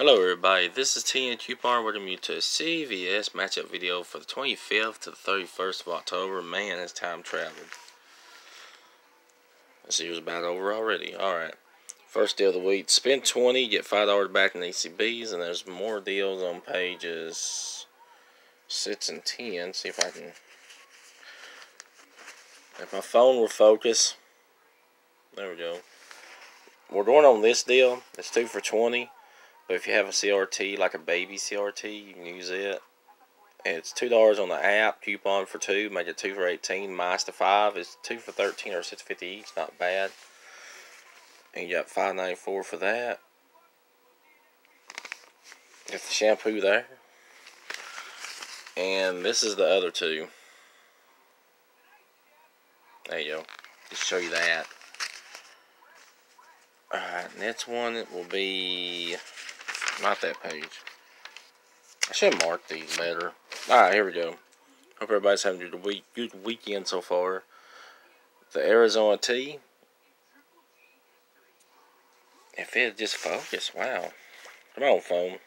Hello everybody, this is TN Coupon. We're going to a CVS matchup video for the 25th to the 31st of October. Man, has time traveled. This year's about over already. Alright. First deal of the week. Spend 20, get $5 back in ECBs. And there's more deals on pages 6 and 10. See if I can... If my phone will focus. There we go. We're going on this deal. It's 2 for 20. But if you have a CRT, like a baby CRT, you can use it. It's two dollars on the app. Coupon for two, make it two for eighteen. Minus the five is two for thirteen or six fifty each. Not bad. And you got five ninety four for that. Got the shampoo there. And this is the other two. There you go. Just show you that. Alright, next one it will be not that page. I should mark these better. Alright, here we go. Hope everybody's having a good, week, good weekend so far. The Arizona Tea. If it just focus, wow. Come on, phone.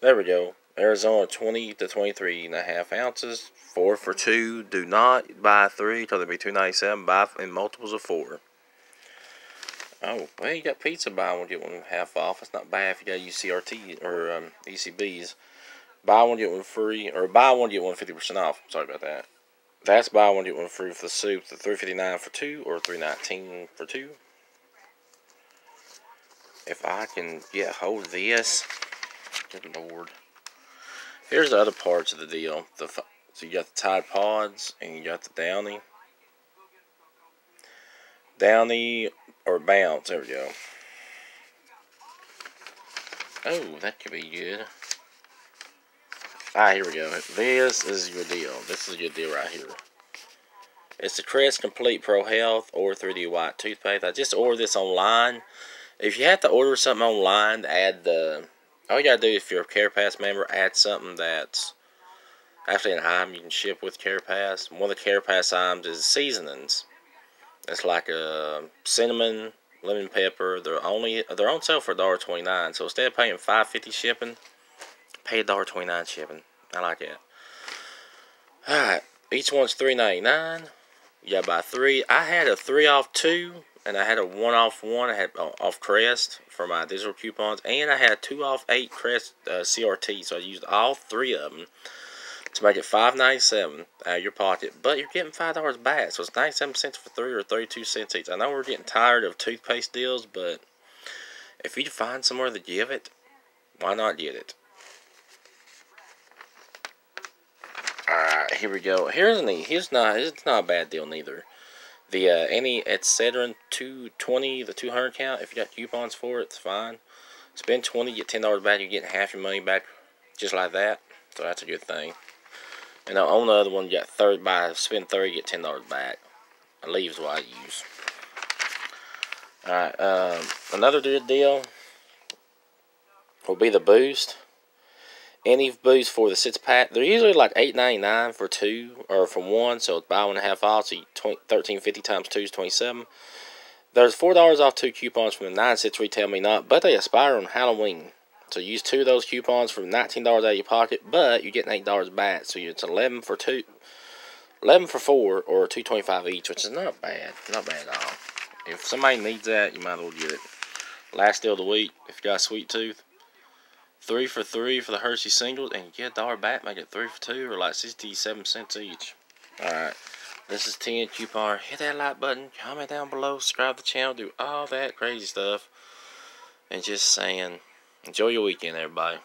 There we go. Arizona 20 to 23 and a half ounces. Four for two. Do not buy three it'll be 297. Buy in multiples of four. Oh, well, you got pizza buy one, get one half off. It's not bad if you got UCRT or um, ECBs. Buy one, get one free, or buy one, get one 50% off. Sorry about that. That's buy one, get one free for the soup. The 359 for two or 319 for two. If I can get hold of this, good lord. Here's the other parts of the deal. The so you got the Tide Pods and you got the Downy. Downy or bounce. There we go. Oh, that could be good. Ah, here we go. This is your deal. This is your deal right here. It's the Crest Complete Pro Health or 3D White Toothpaste. I just ordered this online. If you have to order something online add the... All you gotta do if you're a CarePass member, add something that's actually an item you can ship with CarePass. One of the CarePass items is seasonings. It's like a cinnamon, lemon pepper. They're only they're on sale for $1.29. So instead of paying $5.50 shipping, pay $1.29 shipping. I like it. Alright. Each one's $3.99. You gotta buy three. I had a three off two, and I had a one off one. I had uh, off Crest for my digital coupons, and I had two off eight Crest uh, CRT. So I used all three of them make it five ninety seven out of your pocket, but you're getting five dollars back, so it's ninety seven cents for three or thirty two cents each. I know we're getting tired of toothpaste deals, but if you find somewhere to give it, why not get it? Alright, here we go. Here's neat. Here's not it's not a bad deal neither. The uh, any Excedrin 220, the 200 count, if you got coupons for it, it's fine. Spend 20, get $10 back, you're getting half your money back just like that. So that's a good thing. And on the other one, you got 30 by spend 30, get $10 back. leaves what I use. Alright, um, another good deal will be the boost. Any boost for the six pack, they're usually like $8.99 for two or for one, so buy one and a half off, so thirteen fifty times two is 27 There's $4 off two coupons from the 9 cents RetailMeNot, but they expire on Halloween. So use two of those coupons for $19 out of your pocket, but you're getting $8 back. So it's 11 for two, 11 for four, or 225 each, which is not bad. Not bad at all. If somebody needs that, you might as well get it. Last deal of the week, if you got a sweet tooth, three for three for the Hershey singles, and you get a dollar back, make it three for two, or like 67 cents each. Alright, this is TN Coupon. Hit that like button, comment down below, subscribe to the channel, do all that crazy stuff. And just saying, Enjoy your weekend, everybody.